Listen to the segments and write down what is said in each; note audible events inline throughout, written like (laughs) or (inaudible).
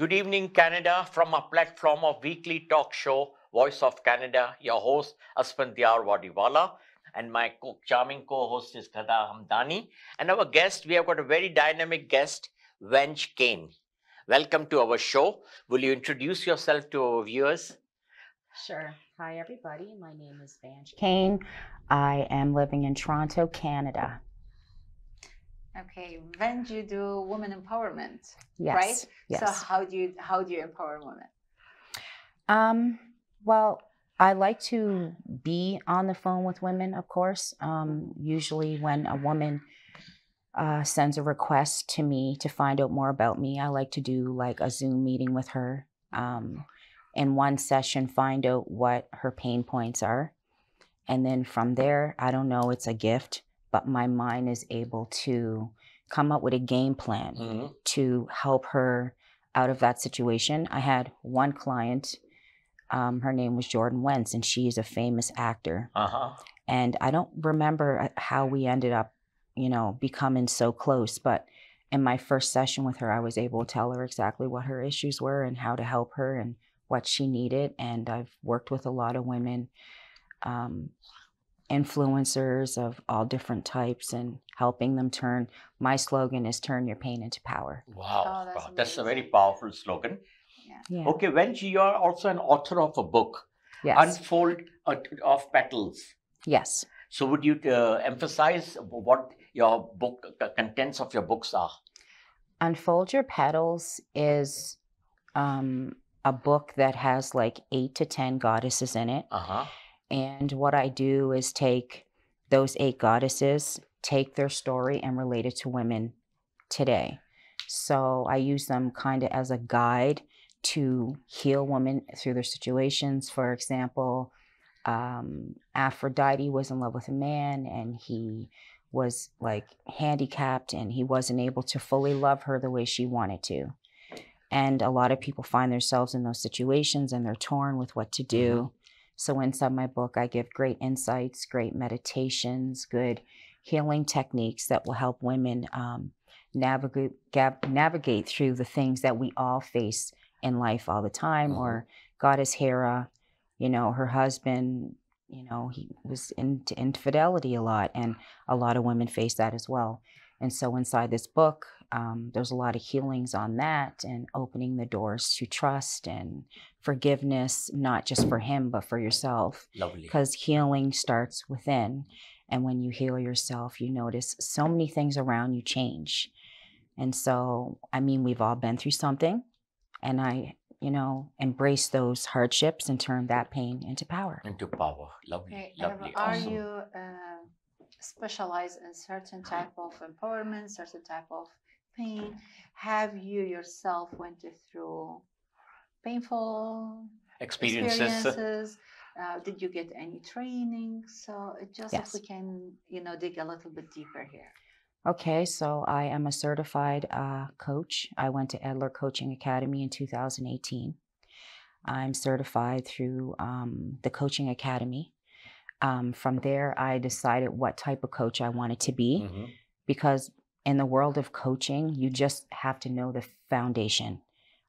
Good evening, Canada, from a platform of weekly talk show, Voice of Canada. Your host, Asphandiar Wadiwalla, and my co- charming co-host is Ghada Hamdani. And our guest, we have got a very dynamic guest, Vange Cain. Welcome to our show. Will you introduce yourself to our viewers? Sure. Hi, everybody. My name is Vange Cain. I am living in Toronto, Canada. Okay, when do you do women empowerment, Yes. right? Yes. So how do you how do you empower women? Um, well, I like to be on the phone with women, of course. Um, usually, when a woman uh, sends a request to me to find out more about me, I like to do like a Zoom meeting with her. Um, in one session, find out what her pain points are. And then from there, I don't know, it's a gift, but my mind is able to come up with a game plan Mhm. to help her out of that situation. I had one client, um, her name was Jordan Wentz, and she is a famous actor. Uh-huh. And I don't remember uh, how we ended up, you know, becoming so close, but in my first session with her, I was able to tell her exactly what her issues were and how to help her and what she needed. And I've worked with a lot of women, um, influencers of all different types, and helping them turn. My slogan is "Turn your pain into power." Wow, Oh, that's wow, that's a very powerful slogan. Yeah. Okay, Vange, you are also an author of a book, Yes. Unfold of Petals. yes. So, would you uh, emphasize what your book contents of your books are? Unfold Your Petals is um, a book that has like eight to 10 goddesses in it. Uh huh. And what I do is take those eight goddesses, take their story, and relate it to women today. So I use them kind of as a guide to heal women through their situations. For example, um, Aphrodite was in love with a man and he was like handicapped and he wasn't able to fully love her the way she wanted to. And a lot of people find themselves in those situations and they're torn with what to do. So, inside my book, I give great insights, great meditations, good healing techniques that will help women um, navigate gab- navigate through the things that we all face in life all the time. Mhm. Or Goddess Hera, you know, her husband, you know, he was into infidelity a lot, and a lot of women face that as well. And so, inside this book, um, there's a lot of healings on that and opening the doors to trust and forgiveness, not just for him, but for yourself. Lovely. Because healing starts within. And when you heal yourself, you notice so many things around you change. And so, I mean, we've all been through something. And I, you know, embrace those hardships and turn that pain into power. Into power. Lovely. Okay, and lovely. are awesome. you uh, specialized in certain type of empowerment, certain type of pain? Have you yourself went through painful experiences? experiences? Uh, did you get any training? So it just Yes. if we can, you know, dig a little bit deeper here. Okay, so I am a certified uh, coach. I went to Edler Coaching Academy in 2018. I'm certified through um, the Coaching Academy. Um, from there, I decided what type of coach I wanted to be Mhm. because in the world of coaching, you just have to know the foundation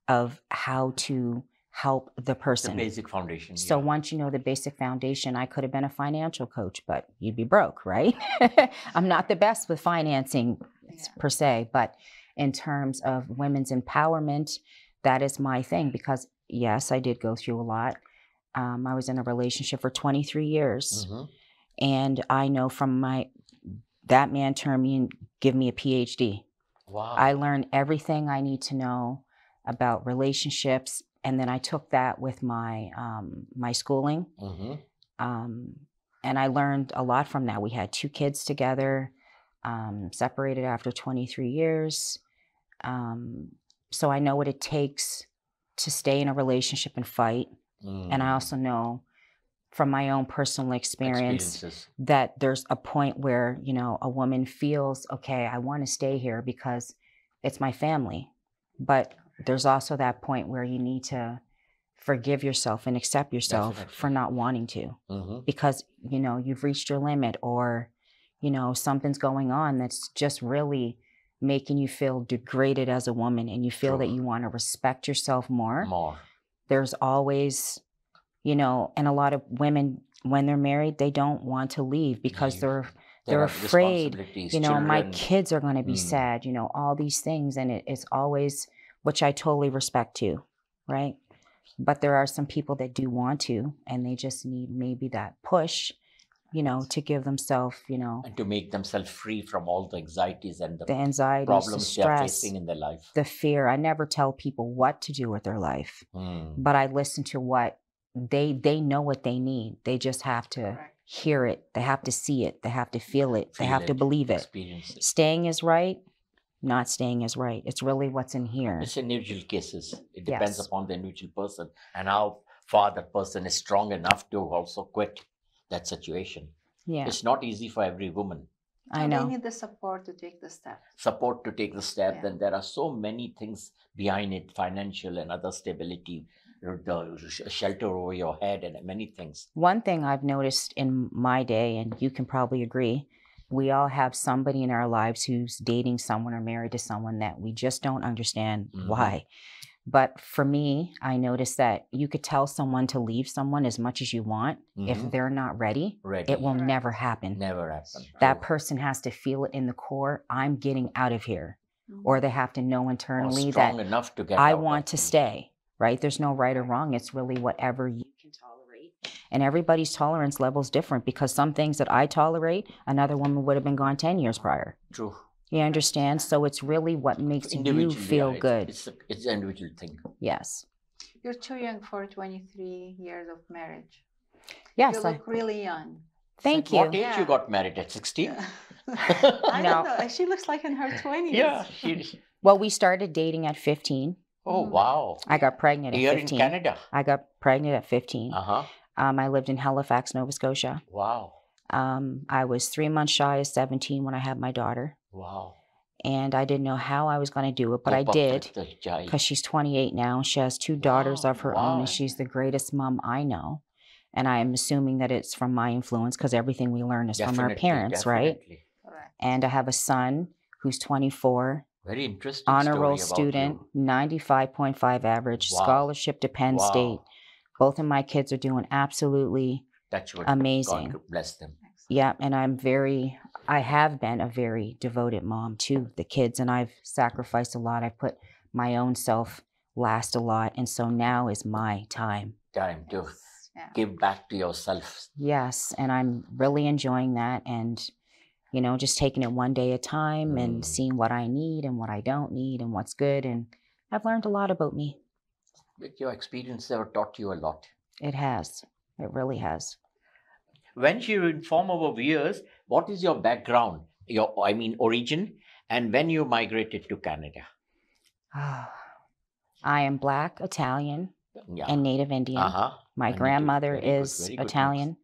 of how to help the The person. basic foundation. So yeah. once you know the basic foundation, I could have been a financial coach, but you'd be broke, right? (laughs) I'm not the best with financing Yeah. per se, but in terms of women's empowerment, that is my thing because yes, I did go through a lot. Um, I was in a relationship for 23 years, Mhm. and I know from my that man turned me and give me a PhD. Wow. I learned everything I need to know about relationships, and then I took that with my um, my schooling, Mhm. um, and I learned a lot from that. We had two kids together, um, separated after 23 years, um, so I know what it takes to stay in a relationship and fight, and I Mm. also know from my own personal experience that there's a point where you know a woman feels okay i want to stay here because it's my family. But there's also that point where you need to forgive yourself and accept yourself for not wanting to Mhm. because you know you've reached your limit or you know something's going on that's just really making you feel degraded as a woman and you feel that you want to respect yourself more, More. there's always, you know, and a lot of women when they're married, they don't want to leave because Leave. they're They're afraid, you know my kids are going to be Mm. sad you know all these things and it, it's always which i totally respect too right but there are some people that do want to and they just need maybe that push you know to give themselves you know and to make themselves free from all the anxieties and the, the anxieties the problems are stress facing in their life. the fear i never tell people what to do with their life Mm. but i listen to what they they know what they need they just have to Correct. hear it they have to see it they have to feel it they Feel have to believe it it. staying is right, not staying is right. It's really what's in here. It's individual cases. It depends Yes. upon the individual person and how far that person is strong enough to also quit that situation. Yeah, It's not easy for every woman. I know. They need the support to take the step. Support to take the step, Yeah. then there are so many things behind it financial and other stability, the shelter over your head, and many things. One thing I've noticed in my day, and you can probably agree, we all have somebody in our lives who's dating someone or married to someone that we just don't understand Mhm. why. But for me, I noticed that you could tell someone to leave someone as much as you want. If Mhm. they're not ready, Ready. it will Correct. never happen. never happen. That True. person has to feel it in the core I'm getting out of here. Or they have to know Or internally that strong enough to get I want to stay, right? There's no right or wrong. It's really whatever you can tolerate. And everybody's tolerance level is different because some things that I tolerate, another woman would have been gone 10 years prior. True. You understand? So it's really what makes you feel yeah, it's- good. It's, a, it's an individual thing. yes. You're too young for 23 years of marriage. Yes. you I, look really young. thank At What you. age Yeah. you got married at 60? (laughs) I No. don't know. She looks like in her 20s. yeah. She, Well, we started dating at 15. Oh, Mm. wow. I got pregnant at Here in 15. Canada. I got pregnant at 15. Uh huh. Um, I lived in Halifax, Nova Scotia. Wow. Um, I was three months shy of 17 when I had my daughter. Wow. And I didn't know how I was going to do it, but I did. with the child. because she's 28 now. She has two daughters Wow, of her own, and she's the greatest mom I know. And I am assuming that it's from my influence because everything we learn is from our Definitely, parents, right? definitely. Correct. And I have a son who's 24, Very interesting. honor roll student, you. 95.5 average, Wow. scholarship to Penn wow. State. Both of my kids are doing absolutely That's what amazing. God bless them. Yeah, and I'm very, I have been a very devoted mom to the kids, and I've sacrificed a lot. I've put my own self last a lot, and so now is my time. Time to Yeah. give back to yourself. Yes, and I'm really enjoying that, and you know, just taking it one day at a time and Mm. seeing what I need and what I don't need and what's good, and I've learned a lot about me. But Your experience have taught you a lot. It has, it really has. When you inform our viewers, what is your background, your I mean origin, and when you migrated to Canada? (sighs) I am Black, Italian, Yeah. and Native Indian. uh huh. My Native, grandmother is very good mix. Italian.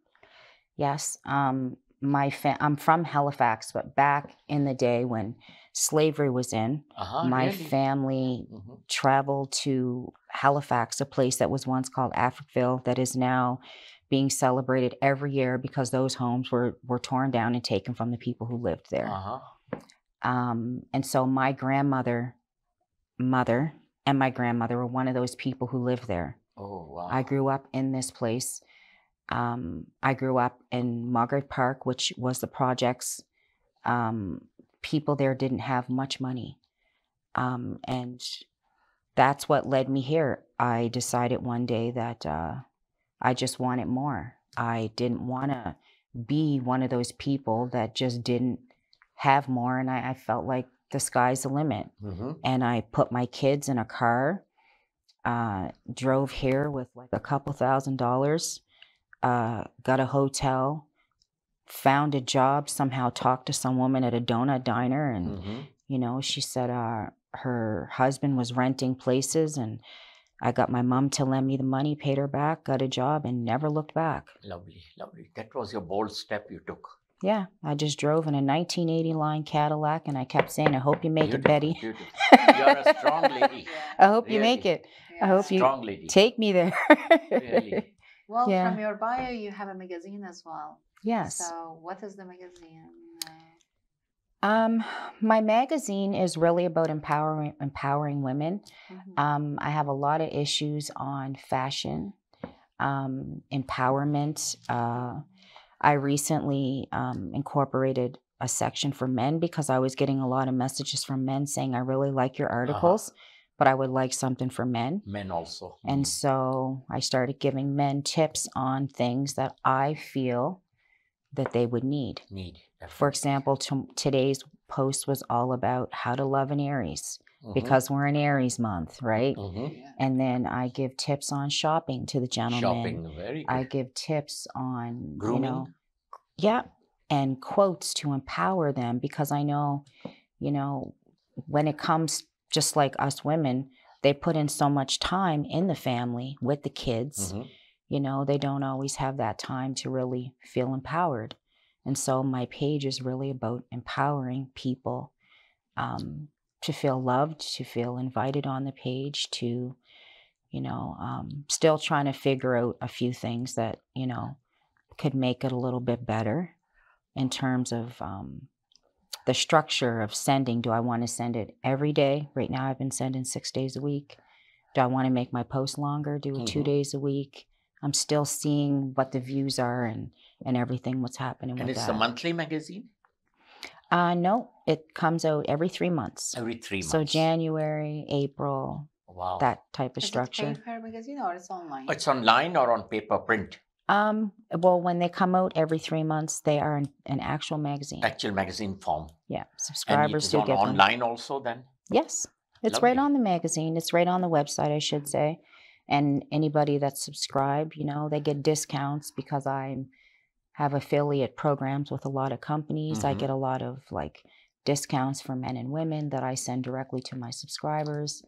Yes. Um, my fa- I'm from Halifax, but back in the day when slavery was in, Uh huh. my really? family hmm traveled to Halifax, a place that was once called Africville, that is now being celebrated every year because those homes were were torn down and taken from the people who lived there. Uh huh. Um, and so my grandmother, mother, and my grandmother were one of those people who lived there. Oh wow. I grew up in this place. Um, I grew up in Mulgrave Park, which was the projects. Um, people there didn't have much money. Um, and that's what led me here. I decided one day that uh, I just wanted more. I didn't want to be one of those people that just didn't have more. And I, I felt like the sky's the limit hmm and I put my kids in a car, uh, drove here with like a couple thousand dollars, uh, got a hotel, found a job, somehow talked to some woman at a donut diner, and hmm you know, she said uh, her husband was renting places, and I got my mom to lend me the money, paid her back, got a job, and never looked back. Lovely, lovely. That was your bold step you took. Yeah, I just drove in a 1980 line Cadillac, and I kept saying, "I hope you make it, Betty. beautiful. You're a strong lady. (laughs) I hope you make Really. it. I hope you lady. take me there." Really. (laughs) Well, Yeah. from your bio, you have a magazine as well. Yes. So, what is the magazine? Um, my magazine is really about empowering empowering women. Mhm. Um, I have a lot of issues on fashion, um, empowerment. Uh, I recently um, incorporated a section for men because I was getting a lot of messages from men saying, I really like your articles, but I would like something for men. Men also. And Mm. so I started giving men tips on things that I feel that they would need. need. For example, to, today's post was all about how to love an Aries Mhm. because we're in Aries month, right? Mhm. And then I give tips on shopping to the gentleman. shopping, very good. I give tips on you Grooming? know, yeah, and quotes to empower them because I know, you know, when it comes just like us women, they put in so much time in the family with the kids. Mhm. You know, they don't always have that time to really feel empowered. And so my page is really about empowering people um, to feel loved, to feel invited on the page, to, you know, um, still trying to figure out a few things that, you know, could make it a little bit better in terms of um, the structure of sending. Do I want to send it every day? Right now, I've been sending six days a week. Do I want to make my post longer? Do it two days a week? I'm still seeing what the views are and and everything what's happening And with it's that. a monthly magazine Uh, no, it comes out every three months. every three months. So January, April, Wow. that type of Is structure. it paper magazine or it's online? It's online or on paper print. Um, well, when they come out every three months, they are an, an actual magazine. Actual magazine form. Yeah, subscribers do on get them. online also then? Yes, it's right on the magazine. It's right on the website, I should say. And anybody that's subscribed, you know, they get discounts because I have affiliate programs with a lot of companies. I Mhm. get a lot of like discounts for men and women that I send directly to my subscribers.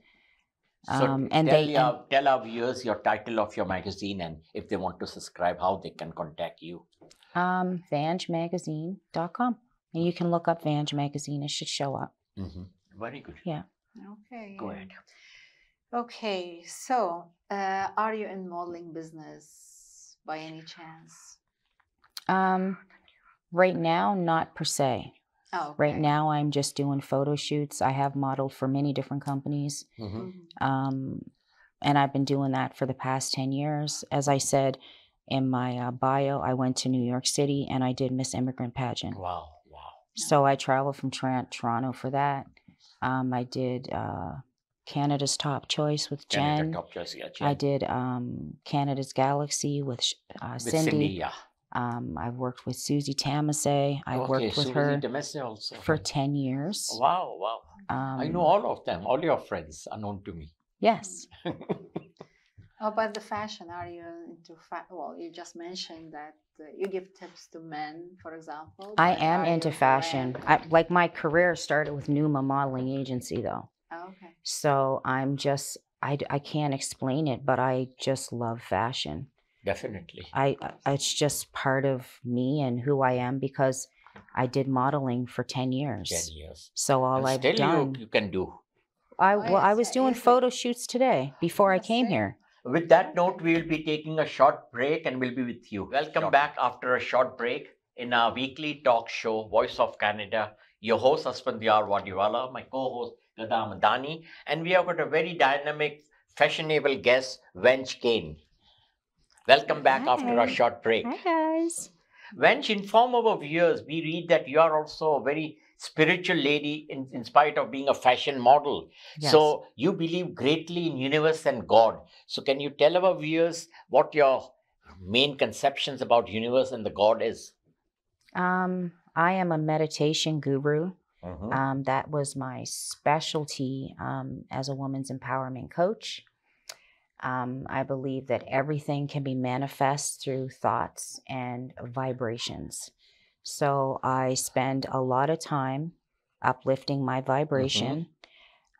So Um, t- and tell, they- our, tell our viewers your title of your magazine and if they want to subscribe, how they can contact you. Um, vangemagazine.com. And you can look up Vange Magazine, it should show up. Mhm. Very good. Yeah. Okay. Go ahead. Okay, so uh, are you in modeling business by any chance? Um, right now, not per se. Oh, Right okay. now, I'm just doing photo shoots. I have modeled for many different companies. Mhm. Mhm. Um, and I've been doing that for the past 10 years. As I said in my uh, bio, I went to New York City and I did Miss Immigrant Pageant. Wow, wow. So I traveled from Toron- Toronto for that. Um, I did uh, Canada's Top Choice with Canada Jen. Top Choice, yeah, I did um, Canada's Galaxy with uh, With Cindy. Cindy, yeah. Um, I've worked with Susie Tamasay. I okay, worked with Susie her Demesse also. for 10 years. Wow, wow. Um, I know all of them. All your friends are known to me. Yes. (laughs) How about the fashion? Are you into fa- well? You just mentioned that uh, you give tips to men, for example. I am into fashion. I, like my career started with Numa Modeling Agency, though. Oh, okay. So I'm just, I I can't explain it, but I just love fashion. Definitely. I, I- it's just part of me and who I am because I did modeling for 10 years. 10 years. So all And I've still done, you, you can do. I, well, I was uh, doing photo shoots today before I came here. With that note, we will be taking a short break and we'll be with you. Welcome Sure. back after a short break in our weekly talk show, Voice of Canada. Your host, Asphandiar Wadiwalla, my co host, Ghada Hamdani, and we have got a very dynamic, fashionable guest, Vange Cain. Welcome back after a short break. Hi, guys. Vange, inform our viewers, we read that you are also a very spiritual lady in, in spite of being a fashion model. Yes. So you believe greatly in universe and God. So can you tell our viewers what your main conceptions about universe and the God is? um, I am a meditation guru. Mhm. Um, that was my specialty um, as a woman's empowerment coach. Um, I believe that everything can be manifest through thoughts and vibrations. So I spend a lot of time uplifting my vibration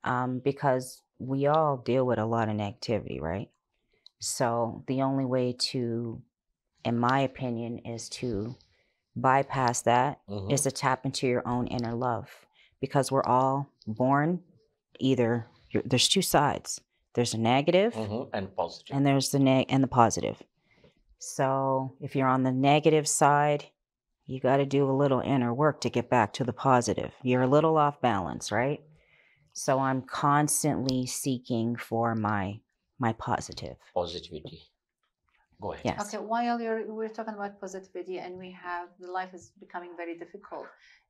um, because we all deal with a lot of negativity, right? So the only way to, in my opinion, is to bypass that Mhm. is to tap into your own inner love because we're all born either there's two sides there's a negative Mhm. And positive. and there's the neg and the positive so if you're on the negative side you got to do a little inner work to get back to the positive. You're a little off balance, right? So I'm constantly seeking for my my positive. Positivity. Go ahead. Yes. Okay, while you're we're talking about positivity and we have the life is becoming very difficult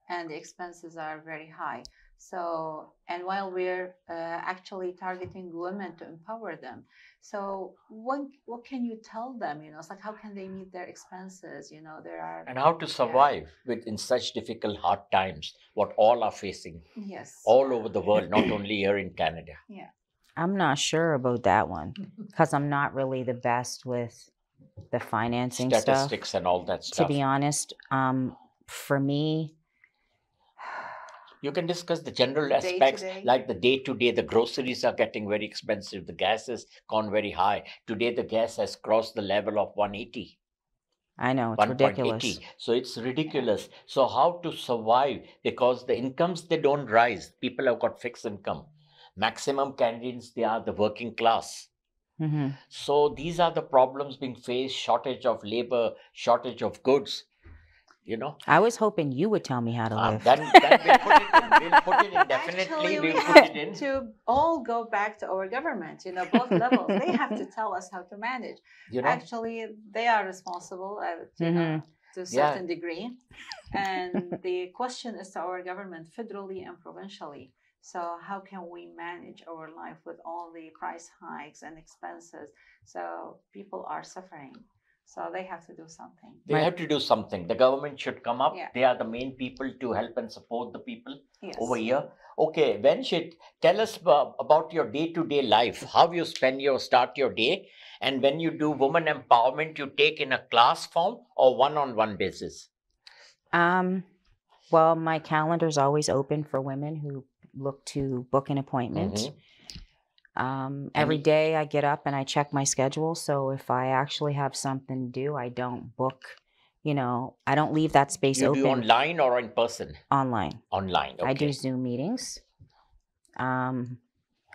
and the expenses are very high. So and while we're uh, actually targeting women to empower them, so what what can you tell them? You know, it's like how can they meet their expenses? You know, there are And how to survive with in such difficult hard times, what all are facing yes all over the world, not only here in Canada. Yeah. I'm not sure about that one because I'm not really the best with the financing stuff. Statistics and all that stuff. To be honest, um, for me, You can discuss the general Day to aspects day. like the day to day, the groceries are getting very expensive, the gas has gone very high. Today, the gas has crossed the level of 180. I know it's ridiculous. 1.80 so it's ridiculous so how to survive because the incomes they don't rise people have got fixed income maximum candidates they are the working class hmm so these are the problems being faced shortage of labor shortage of goods you know I was hoping you would tell me how to Um, live. then, then we'll put it in we'll put it in (laughs) definitely Actually, we we'll put have it in to all go back to our government. You know, both levels. They have to tell us how to manage. (laughs) you know Actually, they are responsible, uh, you know, to a Yeah. certain degree. And the question is to our government, federally and provincially. So, how can we manage our life with all the price hikes and expenses? So, people are suffering. So, they have to do something. they My- have to do something the government should come up Yeah. they are the main people to help and support the people Yes. over here. Okay, Venshit, tell us about your day-to-day life. How you spend your start your day, and when you do woman empowerment, you take in a class form or one-on-one basis. Um, well, my calendar is always open for women who look to book an appointment. Mhm. Um, every Any- day I get up and I check my schedule. So if I actually have something to do, I don't book. You know, I don't leave that space You open do online or in person? online. Online. Okay. I do Zoom meetings. Um,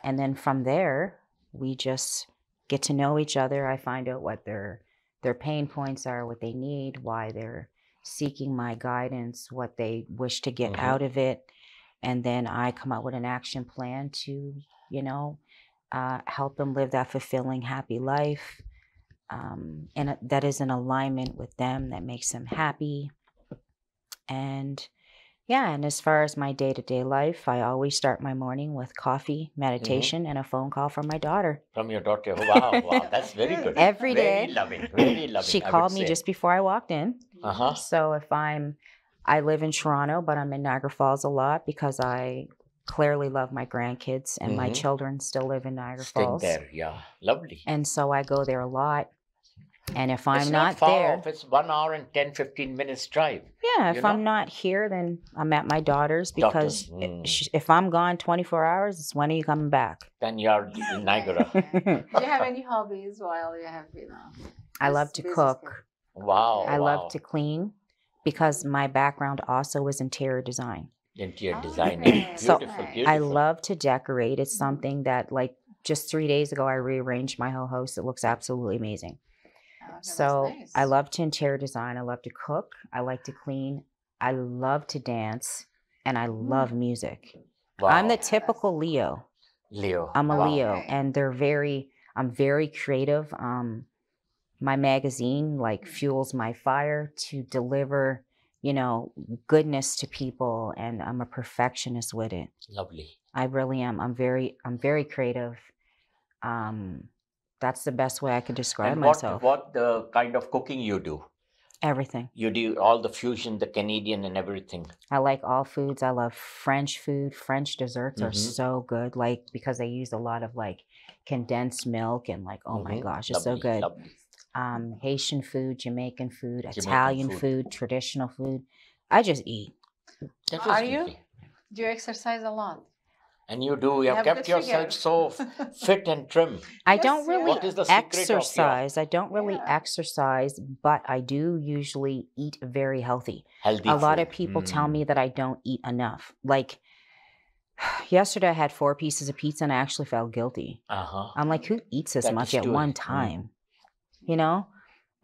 and then from there, we just get to know each other. I find out what their their pain points are, what they need, why they're seeking my guidance, what they wish to get Mhm. out of it, and then I come up with an action plan to, you know, uh, help them live that fulfilling, happy life, um, and that is in alignment with them, that makes them happy, and yeah, and as far as my day to day life, I always start my morning with coffee, meditation, and a phone call from my daughter. From your daughter. Wow, wow, (laughs) that's very good. Every very day. loving. Very (clears throat) loving. She I called me say. just before I walked in. Uh huh. So if I'm, I live in Toronto, but I'm in Niagara Falls a lot because I clearly love my grandkids and my Mhm. children still live in Niagara Staying Falls. there. Yeah. Lovely. And so I go there a lot. And if I'm it's not, far there, off. It's one hour and 10, 15 minutes drive. yeah, if know? I'm not here, then I'm at my daughter's Daughter's, because mm. if I'm gone 24 hours, it's when are you coming back? Then you're in Niagara. (laughs) Do you have any hobbies while you have, you know? I love to cook. Wow. I wow. love to clean because my background also is interior design. Interior Oh, designing. okay. So, Beautiful, I beautiful. I love to decorate. It's something that, like, just three days ago, I rearranged my whole house. It looks absolutely amazing. Okay, that's So, I love to interior design. I love to cook. I like to clean. I love to dance. And I love music. I'm the typical Leo. Leo. I'm a Wow. Leo, Okay. and they're very. I'm very creative. Um, my magazine like Mm. fuels my fire to deliver, you know, goodness to people, and I'm a perfectionist with it. Lovely. I really am. I'm very. I'm very creative. Um, that's the best way I could describe and what, myself. what the kind of cooking you do? Everything. You do all the fusion, the Canadian and everything. I like all foods. I love French food. French desserts are Mhm. so good. Like because they use a lot of like condensed milk and like oh my Mhm. gosh, it's so good. lovely. Um, Haitian food, Jamaican food, Jamaican Italian food. food. traditional food. I just eat. Are is you? lovely. Do you exercise a lot? And you do. You have, have kept yourself so (laughs) fit and trim. I Yes, don't you really What is the secret of your? exercise. I don't really Yeah. exercise, but I do usually eat very healthy. Healthy a lot of food. people tell Mm. me that I don't eat enough. Like (sighs) yesterday, I had four pieces of pizza and I actually felt guilty. Uh-huh. I'm like, who eats this That much at too- one mm. Time? You know?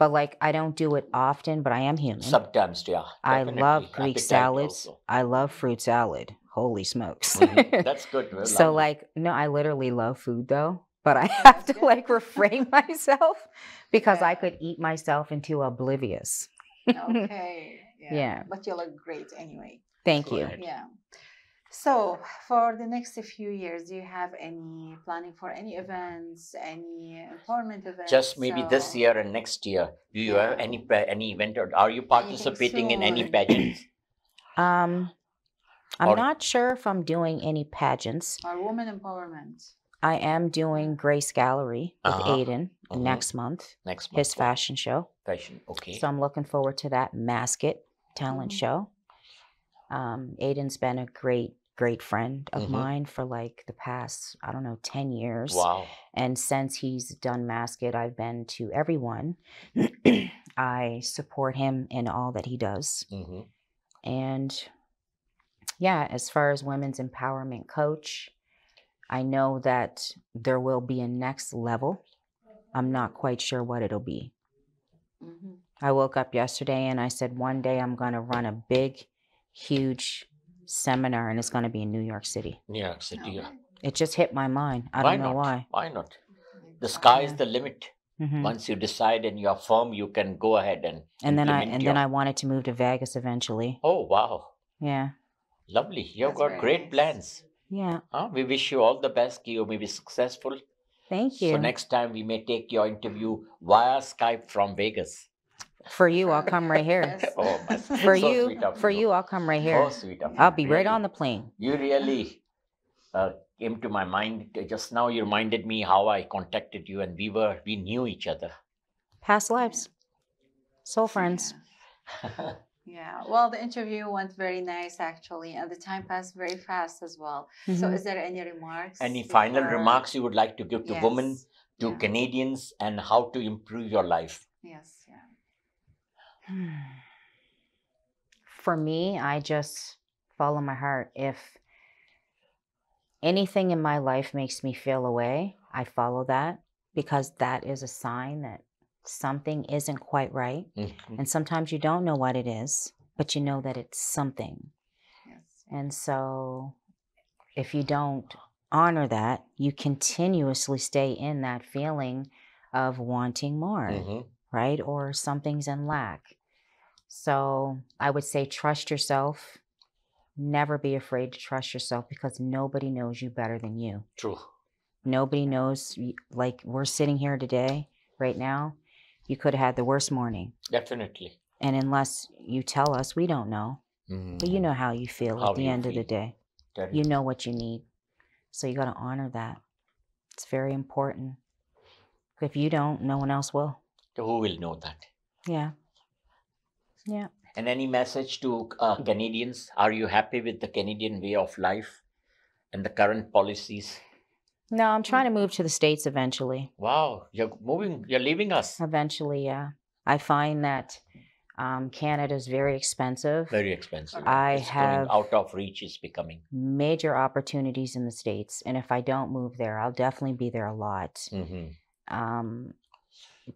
but like I don't do it often, but I am human. Sometimes, yeah. I love Greek Appetite salads. also. I love fruit salad. Holy smokes. Mhm. (laughs) That's good. well, so lovely. like no, I literally love food though, but I (laughs) (laughs) have to like refrain myself because I could eat myself into oblivious. Okay. Yeah. But you look great anyway. Thank Go you. ahead. Yeah. So for the next few years, do you have any planning for any events, any empowerment events? just maybe this year and next year. Do you have any any event or are you participating in any pageants? (coughs) Um I'm Or- not sure if I'm doing any pageants. Or women empowerment? I am doing Grace Gallery with Uh-huh. Aiden Mhm. next month, Next month. his fashion show. fashion. Okay. So I'm looking forward to that Mask It talent Mhm. show. Um, Aiden's been a great, great friend of Mhm. mine for like the past, I don't know, 10 years. wow. And since he's done Mask It, I've been to everyone. (clears throat) I support him in all that he does. hmm And yeah, as far as women's empowerment coach, I know that there will be a next level. I'm not quite sure what it'll be. Mhm. I woke up yesterday and I said, one day I'm going to run a big, huge seminar and it's going to be in New York City. New York City. yeah. It just hit my mind. I Why don't know not? why. Why not? The sky is the limit. Mhm. Once you decide and you're firm, you can go ahead and And then I implement and then I wanted to move to Vegas eventually. Oh wow, Yeah. lovely! You've That's got great nice. plans. Yeah. Huh? We wish you all the best. You may be successful. Thank you. So next time we may take your interview via Skype from Vegas. For you, I'll come right here. (laughs) Yes. Oh, my- (laughs) For so you, sweet of for you, I'll come right here. Oh, sweet of. I'll be right on the plane. You really uh, came to my mind just now. You reminded me how I contacted you, and we were we knew each other. Past lives. Soul friends. Yeah. (laughs) Yeah. Well, the interview went very nice actually, and the time passed very fast as well. So, Mhm. is there any remarks? Any final before- remarks you would like to give to women, to Yeah. Canadians, and how to improve your life? Yes. Yeah. For me, I just follow my heart. If anything in my life makes me feel away, I follow that because that is a sign that something isn't quite right. Mhm. And sometimes you don't know what it is, but you know that it's something. Yes. And so if you don't honor that, you continuously stay in that feeling of wanting more, Mhm. right? Or something's in lack. So I would say trust yourself. Never be afraid to trust yourself because nobody knows you better than you. True. Nobody knows, like we're sitting here today, right now, you could have had the worst morning. Definitely. And unless you tell us, we don't know. But you Mhm. know how you feel How at the end of the day. Tell You know what you need. So you got to honor that. It's very important. If you don't, no one else will. Who will know that? Yeah. Yeah. And any message to uh, Canadians? Are you happy with the Canadian way of life and the current policies? No, I'm trying to move to the States eventually. Wow, you're moving, you're leaving us. Eventually, yeah. I find that um, Canada is very expensive. Very expensive. I It's have- out of reach is becoming. Major opportunities in the States. And if I don't move there, I'll definitely be there a lot. Mhm. um,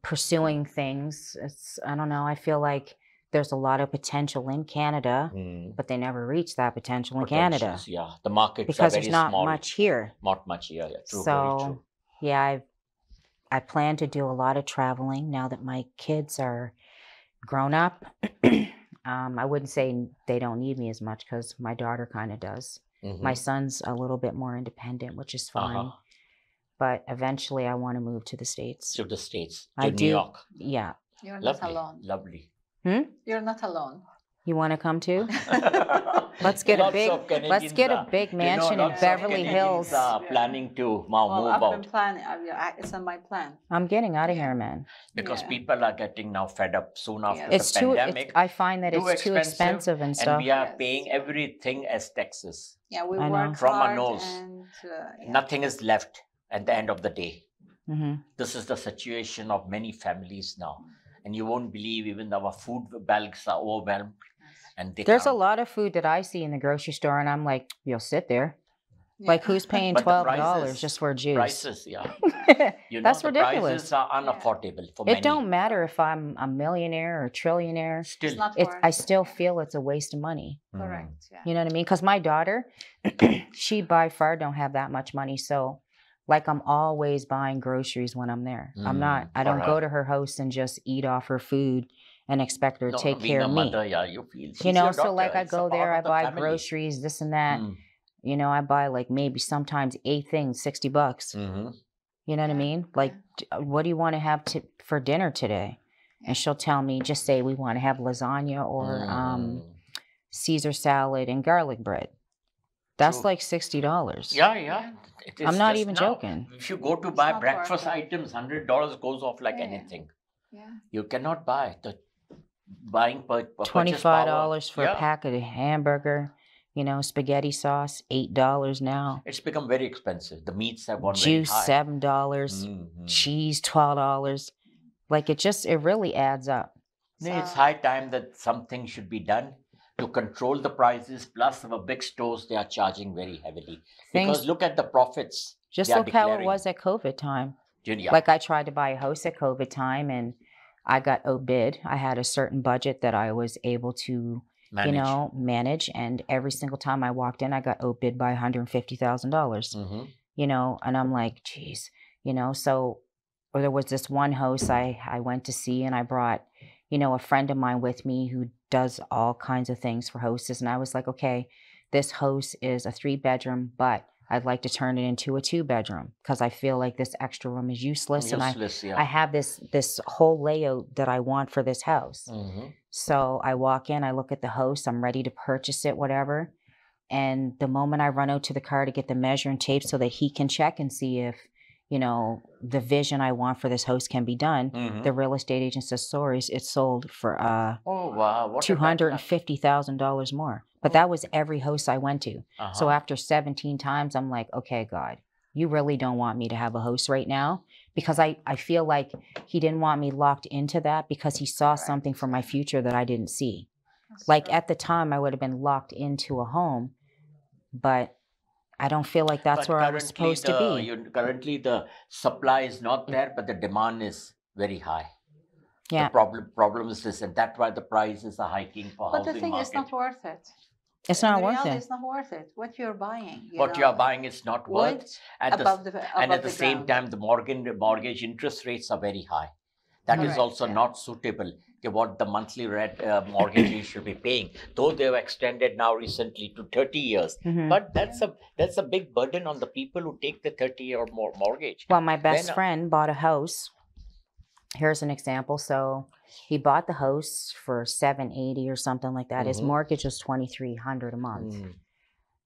pursuing things. It's I don't know. I feel like there's a lot of potential in Canada, Mm. but they never reach that potential in Canada Yeah, the markets because are very there's not small. much here. Not much. Yeah, yeah. True. so true. yeah, I I plan to do a lot of traveling now that my kids are grown up. (clears throat) um, I wouldn't say they don't need me as much because my daughter kind of does. My Mhm. son's a little bit more independent, which is fine. Uh-huh. But eventually, I want to move to the states. To the states, I New do. York. Yeah, You're not Lovely, alone. lovely. You're not alone. you want to come too? (laughs) Let's get a big- let's get a are- big you know, mansion in Beverly Hills. Are planning to now well, move I've out been planning. I, I, it's on my plan. I'm getting out of here, man. because Yeah. people are getting now fed up soon after Yeah. It's the too. It's, pandemic. I find that too it's too expensive, expensive and and we are Yes. paying everything as taxes. Yeah, we I know. work From our nose. and uh, yeah. Nothing is left at the end of the day. hmm This is the situation of many families now. And you won't believe even our food bags are overwhelmed. And they There's a can't- lot of food that I see in the grocery store, and I'm like, you'll sit there. Yeah. Like who's paying twelve dollars just for a juice? Prices, yeah. (laughs) You know, That's the ridiculous. prices are unaffordable for many. It don't matter if I'm a millionaire or trillionaire. Still, It's not It's I still feel it's a waste of money. Mm. correct. Yeah. You know what I mean? Because my daughter, (clears throat) she by far don't have that much money. So, like, I'm always buying groceries when I'm there. I'm not. Mm, I don't go to her house and just eat off her food and expect her to No, take care of me. mother, yeah, you feel. you know, your so like I go there, I the buy family. groceries, this and that. Mm, You know, I buy like maybe sometimes eight things, sixty bucks. mhm. You know what I mean? Like, yeah. d- uh, what do you want to have to for dinner today? And she'll tell me, just say we want to have lasagna or um, Mm. Caesar salad and garlic bread. That's True. like sixty dollars. Yeah, yeah. It is I'm not even now. joking. If you go to It's buy breakfast it. items, hundred dollars goes off like Yeah, yeah. anything. Yeah. You cannot buy the buying per, per Twenty five dollars for yeah, a packet of hamburger. You know, spaghetti sauce, eight dollars now. It's become very expensive. The meats have gone Juice, very high. seven dollars. Mhm. Cheese, twelve dollars. Like it just, it really adds up. No, It's high time that something should be done to control the prices. Plus, our big stores they are charging very heavily. Because Things, look at the profits. just look how it was at COVID time. Yeah. Like I tried to buy a house at COVID time and I got outbid. I had a certain budget that I was able to, manage. you know, manage. And every single time I walked in, I got outbid by $150,000, dollars Mhm. you know, and I'm like, geez, you know, so, or there was this one house I, I went to see and I brought, you know, a friend of mine with me who does all kinds of things for houses. And I was like, okay, this house is a three bedroom, but I'd like to turn it into a two bedroom because I feel like this extra room is useless. And I, yeah. I have this this whole layout that I want for this house. Mhm. So I walk in, I look at the house, I'm ready to purchase it, whatever. And the moment I run out to the car to get the measuring tape so that he can check and see if, you know, the vision I want for this house can be done, Mhm. the real estate agent says, sorry, it's sold for uh oh wow, what a two bad hundred and luck. fifty thousand dollars more. But Oh. that was every house I went to. So Uh-huh. after 17 times, I'm like, okay, God, you really don't want me to have a house right now because I, I feel like he didn't want me locked into that because he saw Correct. something for my future that I didn't see. That's Like true. at the time, I would have been locked into a home, but I don't feel like that's But where I was currently supposed to be. you- currently, the supply is not mm. there, but the demand is very high. Yeah. The problem problem is this, and that's why the prices are hiking for But the thing market. is not worth it. It's In not worth reality, it. It's not worth it. What you're buying. You what know, you are buying is not worth. wood And, the, above the and at above the, same time, the mortgage mortgage interest rates are very high. That is also yeah. not suitable to what the monthly rent uh, mortgage you should be paying. Though they have extended now recently to 30 years, Mhm. but that's a that's a big burden on the people who take the 30 year or more mortgage. Well, my best uh, friend bought a house. Here's an example. So he bought the house for seven eighty or something like that. His Mhm. mortgage was twenty three hundred a month. Mm.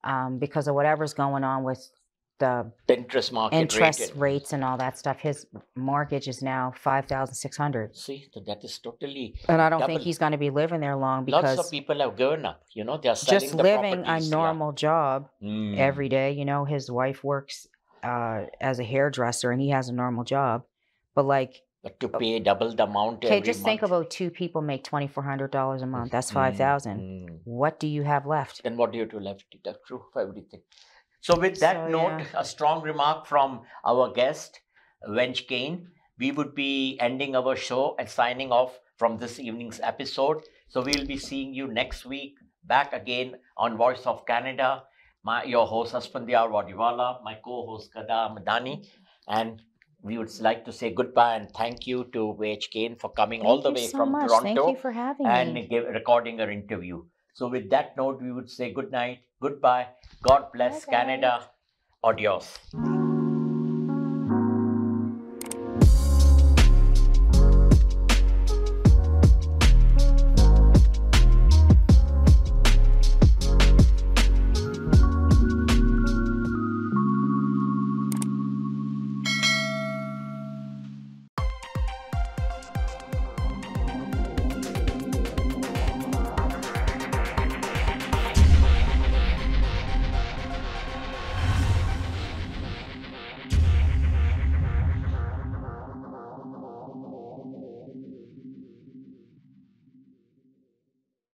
Um, because of whatever's going on with the The interest market interest rate. rates and all that stuff, his mortgage is now five thousand six hundred. See, so that is totally. And I don't think he's going to be living there long because Lots of people have given up. You know, they are selling just the living a normal job Mm. every day. You know, his wife works uh, as a hairdresser and he has a normal job. But like, But to pay double the amount okay, just think about two people make twenty four hundred dollars a month. That's Mm, five thousand. mm. What do you have left? Then what do you have left? That's true for everything. So with that So, note, yeah. a strong remark from our guest, Vange Cain. We would be ending our show and signing off from this evening's episode. So we'll be seeing you next week back again on Voice of Canada. My your host Asphandiar Wadiwalla, my co-host Ghada Hamdani, and we would like to say goodbye and thank you to Vange Cain for coming all the way so from much. Toronto Thank you for having and me. give, recording our interview. So, with that note, we would say good night, goodbye, God bless Bye-bye. Canada, adios.